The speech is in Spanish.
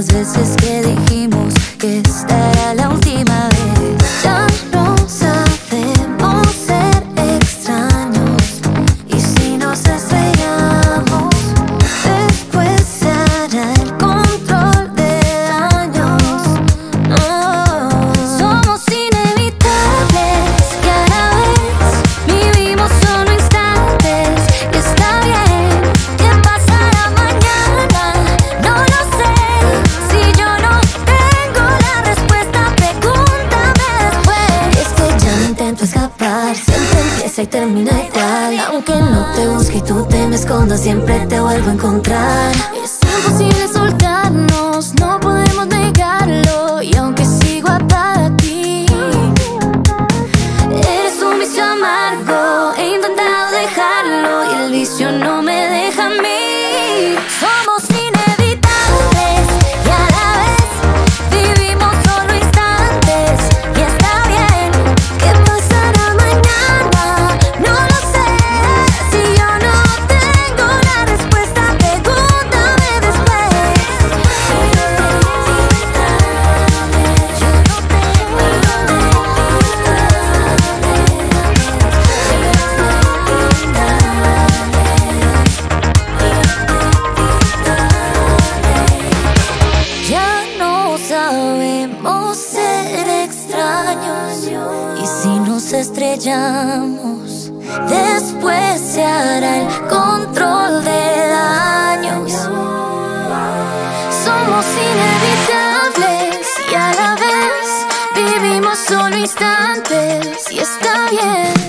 las veces que dijimos que esta era la última Siempre empieza y termina igual. Aunque no te busque y tú te me escondas Siempre te vuelvo a encontrar. Es imposible soltarme. estrellamos. Después se hará el control de daños. Somos inevitables y a la vez vivimos solo instantes y está bien.